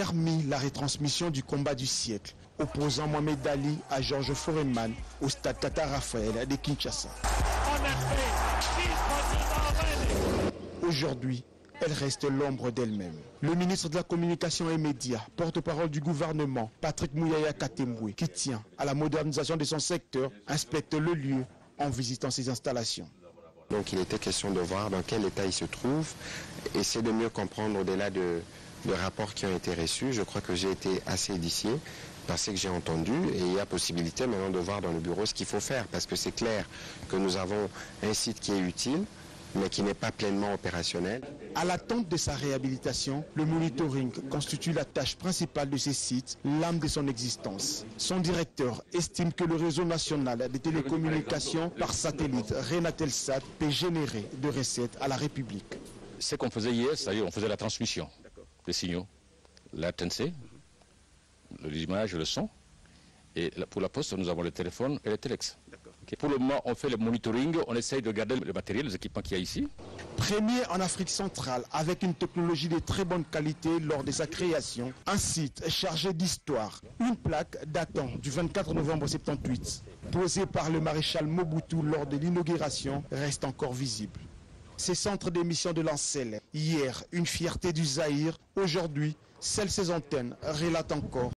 permis la retransmission du combat du siècle, opposant Mohamed Ali à Georges Foreman au stade Tata Raphaël de Kinshasa. Aujourd'hui, elle reste l'ombre d'elle-même. Le ministre de la Communication et Médias, porte-parole du gouvernement, Patrick Mouyaya Katemboué, qui tient à la modernisation de son secteur, inspecte le lieu en visitant ses installations. Donc il était question de voir dans quel état il se trouve, essayer de mieux comprendre au-delà de, de rapports qui ont été reçus. Je crois que j'ai été assez édifié par ce que j'ai entendu et il y a possibilité maintenant de voir dans le bureau ce qu'il faut faire parce que c'est clair que nous avons un site qui est utile, mais qui n'est pas pleinement opérationnel. À l'attente de sa réhabilitation, le monitoring constitue la tâche principale de ces sites, l'âme de son existence. Son directeur estime que le réseau national des télécommunications par satellite Renatelsat peut générer de recettes à la République. Ce qu'on faisait hier, c'est-à-dire on faisait la transmission des signaux, la TNC, l'image, le son, et pour la poste, nous avons le téléphone et le téléx. Pour le moment, on fait le monitoring, on essaye de garder le matériel, les équipements qu'il y a ici. Premier en Afrique centrale, avec une technologie de très bonne qualité lors de sa création, un site chargé d'histoire, une plaque datant du 24 novembre 78, posée par le maréchal Mobutu lors de l'inauguration, reste encore visible. Ces centres d'émission de Lancel, hier une fierté du Zaïre, aujourd'hui, celles ses antennes relatent encore